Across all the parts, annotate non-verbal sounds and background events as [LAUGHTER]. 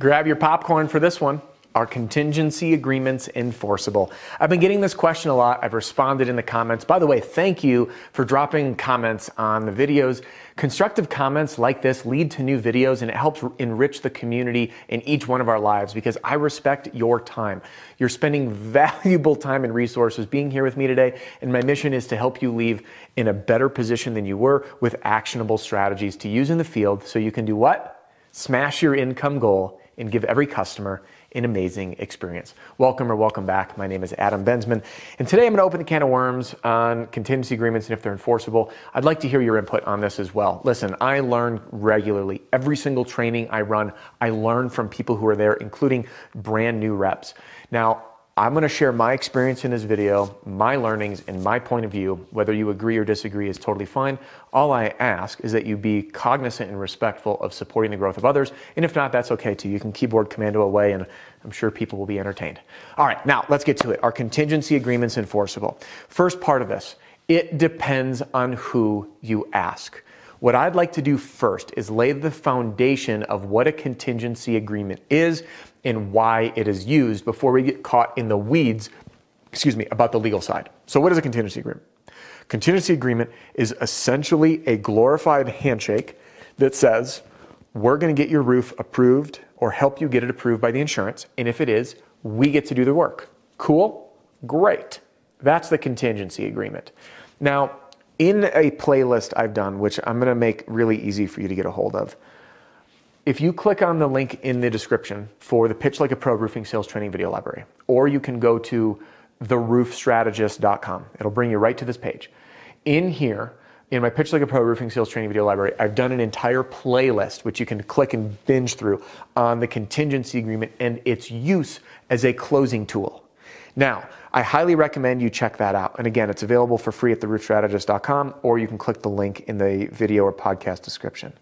Grab your popcorn for this one. Are contingency agreements enforceable? I've been getting this question a lot. I've responded in the comments. By the way, thank you for dropping comments on the videos. Constructive comments like this lead to new videos and it helps enrich the community in each one of our lives because I respect your time. You're spending [LAUGHS] valuable time and resources being here with me today, and my mission is to help you leave in a better position than you were with actionable strategies to use in the field so you can do what? Smash your income goal and give every customer an amazing experience. Welcome or welcome back. My name is Adam Bensman, and today I'm going to open the can of worms on contingency agreements and if they're enforceable. I'd like to hear your input on this as well. Listen, I learn regularly. Every single training I run, I learn from people who are there, including brand new reps. Now, I'm going to share my experience in this video, my learnings, and my point of view. Whether you agree or disagree is totally fine. All I ask is that you be cognizant and respectful of supporting the growth of others. And if not, that's okay too. You can keyboard commando away, and I'm sure people will be entertained. All right, now let's get to it. Are contingency agreements enforceable? First part of this it depends on who you ask. What I'd like to do first is lay the foundation of what a contingency agreement is and why it is used before we get caught in the weeds, excuse me, about the legal side. So, what is a contingency agreement? Contingency agreement is essentially a glorified handshake that says, we're going to get your roof approved or help you get it approved by the insurance. And if it is, we get to do the work. Cool? Great. That's the contingency agreement. Now, in a playlist I've done, which I'm going to make really easy for you to get a hold of, if you click on the link in the description for the Pitch Like a Pro Roofing Sales Training Video Library, or you can go to theroofstrategist.com, it'll bring you right to this page. In here, in my Pitch Like a Pro Roofing Sales Training Video Library, I've done an entire playlist which you can click and binge through on the contingency agreement and its use as a closing tool. Now, I highly recommend you check that out. And again, it's available for free at theroofstrategist.com, or you can click the link in the video or podcast description.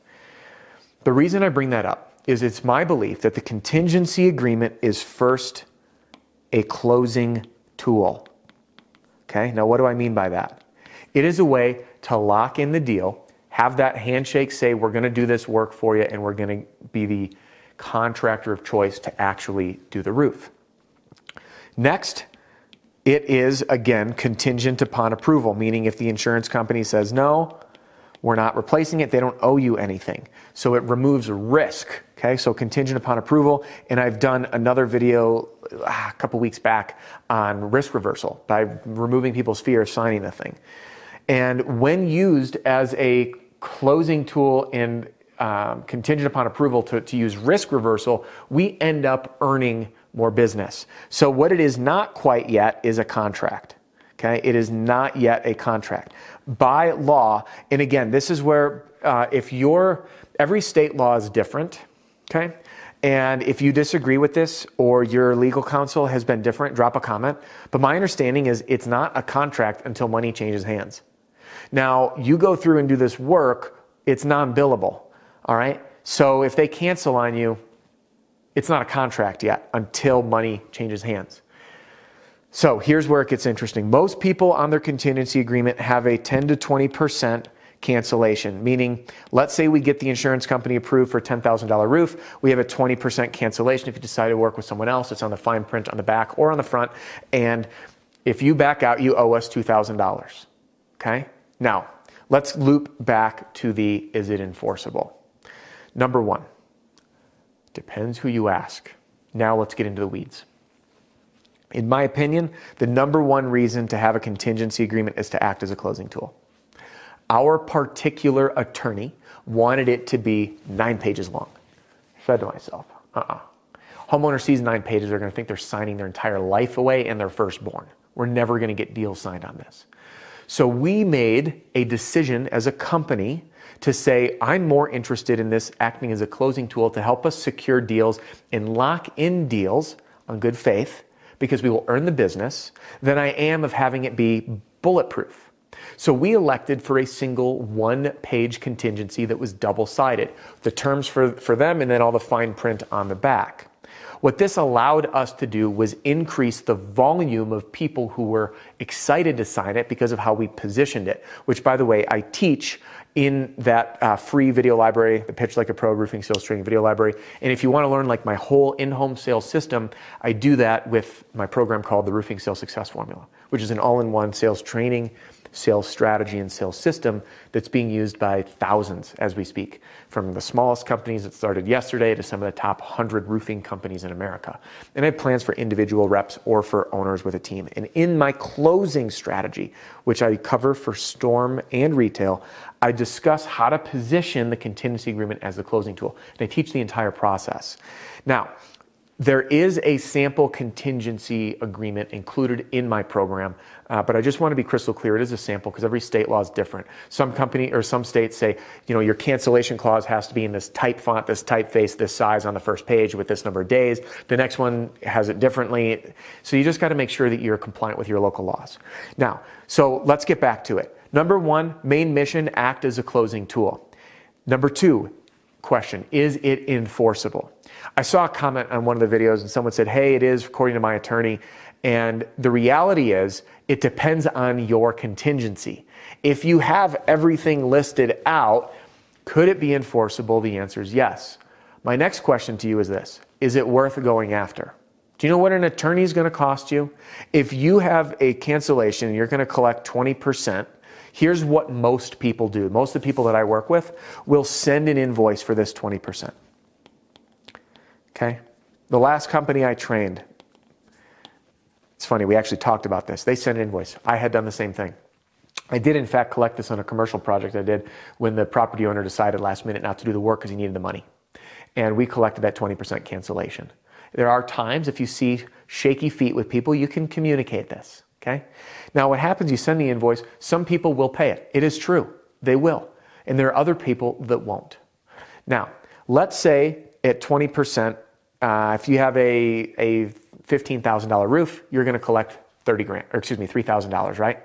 The reason I bring that up is it's my belief that the contingency agreement is first a closing tool. Okay, now what do I mean by that? It is a way to lock in the deal, have that handshake say, we're going to do this work for you, and we're going to be the contractor of choice to actually do the roof. Next, it is again contingent upon approval, meaning if the insurance company says no, we're not replacing it. They don't owe you anything. So it removes risk. Okay, so contingent upon approval. And I've done another video ah, a couple weeks back on risk reversal by removing people's fear of signing the thing. And when used as a closing tool and um, contingent upon approval to, to use risk reversal, we end up earning more business. So what it is not quite yet is a contract. Okay, it is not yet a contract. By law, and again, this is where uh, if your every state law is different, okay, and if you disagree with this or your legal counsel has been different, drop a comment. But my understanding is it's not a contract until money changes hands. Now, you go through and do this work, it's non billable. All right? So if they cancel on you, it's not a contract yet until money changes hands. So here's where it gets interesting. Most people on their contingency agreement have a 10 to 20% cancellation, meaning let's say we get the insurance company approved for a $10,000 roof, we have a 20% cancellation if you decide to work with someone else. It's on the fine print on the back or on the front. And if you back out, you owe us $2,000. Okay? Now, let's loop back to the is it enforceable? Number one, depends who you ask. Now let's get into the weeds. In my opinion, the number one reason to have a contingency agreement is to act as a closing tool. Our particular attorney wanted it to be nine pages long. I said to myself, uh uh-uh. uh Homeowner sees nine pages, they're going to think they're signing their entire life away and their firstborn. We're never going to get deals signed on this. So we made a decision as a company to say, I'm more interested in this acting as a closing tool to help us secure deals and lock in deals on good faith because we will earn the business than I am of having it be bulletproof. So we elected for a single one page contingency that was double sided, the terms for, for them and then all the fine print on the back. What this allowed us to do was increase the volume of people who were excited to sign it because of how we positioned it, which by the way, I teach in that uh, free video library, the Pitch Like a Pro Roofing Sales Training video library. And if you want to learn like my whole in-home sales system, I do that with my program called the Roofing Sales Success Formula, which is an all-in-one sales training sales strategy and sales system that's being used by thousands as we speak, from the smallest companies that started yesterday to some of the top 100 roofing companies in America. And I have plans for individual reps or for owners with a team. And in my closing strategy, which I cover for Storm and retail, I discuss how to position the contingency agreement as the closing tool. And I teach the entire process. Now, there is a sample contingency agreement included in my program, uh, but I just want to be crystal clear. It is a sample because every state law is different. Some company or some states say, you know, your cancellation clause has to be in this type font, this typeface, this size on the first page with this number of days. The next one has it differently. So you just got to make sure that you're compliant with your local laws. Now, so let's get back to it. Number one, main mission, act as a closing tool. Number two, question, is it enforceable? I saw a comment on one of the videos and someone said, hey, it is according to my attorney. And the reality is, it depends on your contingency. If you have everything listed out, could it be enforceable? The answer is yes. My next question to you is this Is it worth going after? Do you know what an attorney is going to cost you? If you have a cancellation and you're going to collect 20%, here's what most people do. Most of the people that I work with will send an invoice for this 20%. Okay? The last company I trained, it's funny, we actually talked about this. They sent an invoice. I had done the same thing. I did, in fact, collect this on a commercial project I did when the property owner decided last minute not to do the work because he needed the money. And we collected that 20% cancellation. There are times if you see shaky feet with people, you can communicate this. Okay? Now, what happens, you send the invoice, some people will pay it. It is true, they will. And there are other people that won't. Now, let's say at 20%, uh, if you have a, a $15,000 roof, you're going to collect 30 grand, or excuse me, $3,000, right?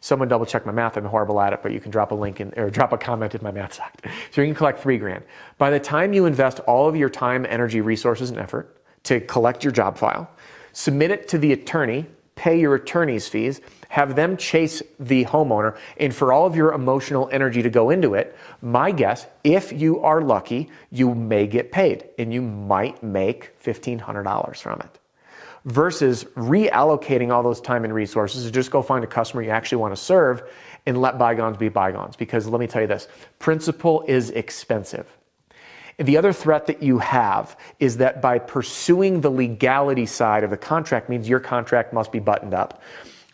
Someone double check my math. I'm horrible at it, but you can drop a link in, or drop a comment if my math sucked. So you can collect three grand. By the time you invest all of your time, energy, resources, and effort to collect your job file, submit it to the attorney, pay your attorney's fees, have them chase the homeowner, and for all of your emotional energy to go into it, my guess, if you are lucky, you may get paid and you might make $1,500 from it. Versus reallocating all those time and resources to just go find a customer you actually want to serve and let bygones be bygones. Because let me tell you this principle is expensive. The other threat that you have is that by pursuing the legality side of the contract means your contract must be buttoned up.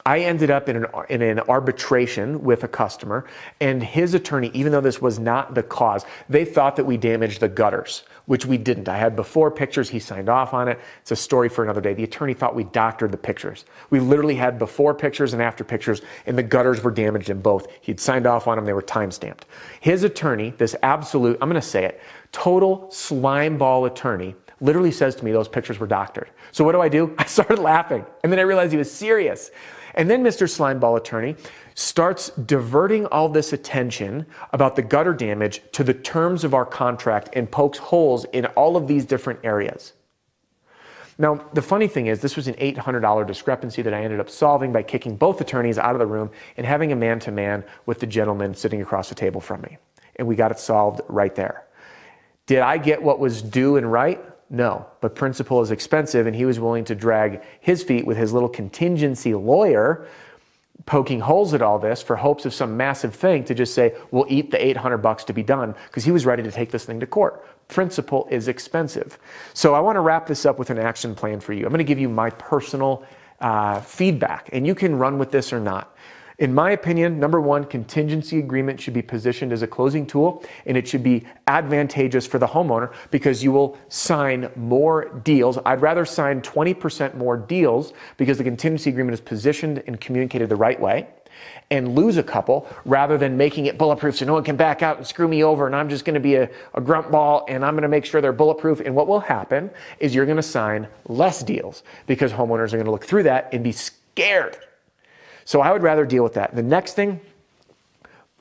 I ended up in an, in an arbitration with a customer, and his attorney, even though this was not the cause, they thought that we damaged the gutters, which we didn't. I had before pictures, he signed off on it. It's a story for another day. The attorney thought we doctored the pictures. We literally had before pictures and after pictures, and the gutters were damaged in both. He'd signed off on them, they were time stamped. His attorney, this absolute, I'm gonna say it, total slime ball attorney, literally says to me those pictures were doctored. So what do I do? [LAUGHS] I started laughing, and then I realized he was serious. And then Mr. Slimeball attorney starts diverting all this attention about the gutter damage to the terms of our contract and pokes holes in all of these different areas. Now, the funny thing is, this was an $800 discrepancy that I ended up solving by kicking both attorneys out of the room and having a man to man with the gentleman sitting across the table from me. And we got it solved right there. Did I get what was due and right? No, but principle is expensive, and he was willing to drag his feet with his little contingency lawyer poking holes at all this for hopes of some massive thing to just say, we'll eat the 800 bucks to be done because he was ready to take this thing to court. Principle is expensive. So I want to wrap this up with an action plan for you. I'm going to give you my personal uh, feedback, and you can run with this or not. In my opinion, number one, contingency agreement should be positioned as a closing tool and it should be advantageous for the homeowner because you will sign more deals. I'd rather sign 20% more deals because the contingency agreement is positioned and communicated the right way and lose a couple rather than making it bulletproof so no one can back out and screw me over and I'm just going to be a, a grunt ball and I'm going to make sure they're bulletproof. And what will happen is you're going to sign less deals because homeowners are going to look through that and be scared so I would rather deal with that. The next thing,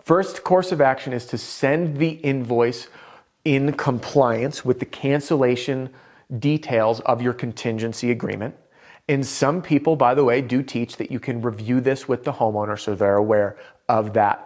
first course of action is to send the invoice in compliance with the cancellation details of your contingency agreement. And some people, by the way, do teach that you can review this with the homeowner so they're aware of that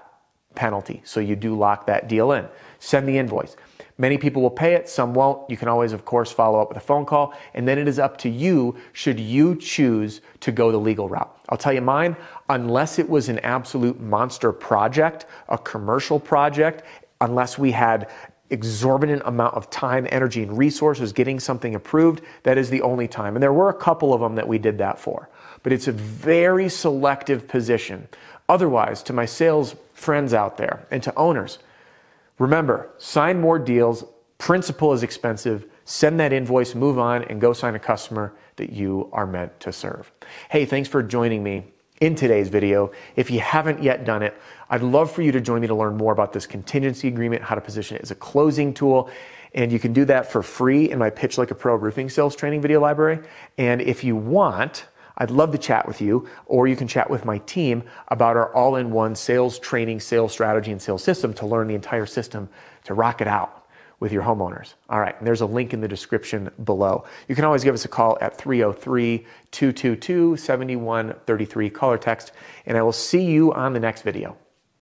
penalty. So you do lock that deal in. Send the invoice. Many people will pay it, some won't. You can always, of course, follow up with a phone call, and then it is up to you should you choose to go the legal route. I'll tell you mine, unless it was an absolute monster project, a commercial project, unless we had exorbitant amount of time, energy, and resources getting something approved, that is the only time. And there were a couple of them that we did that for. But it's a very selective position. Otherwise, to my sales friends out there and to owners, remember, sign more deals. Principle is expensive. Send that invoice, move on, and go sign a customer that you are meant to serve. Hey, thanks for joining me in today's video. If you haven't yet done it, I'd love for you to join me to learn more about this contingency agreement, how to position it as a closing tool. And you can do that for free in my Pitch Like a Pro roofing sales training video library. And if you want, I'd love to chat with you, or you can chat with my team about our all in one sales training, sales strategy, and sales system to learn the entire system to rock it out with your homeowners. All right, and there's a link in the description below. You can always give us a call at 303 222 7133, call or text, and I will see you on the next video.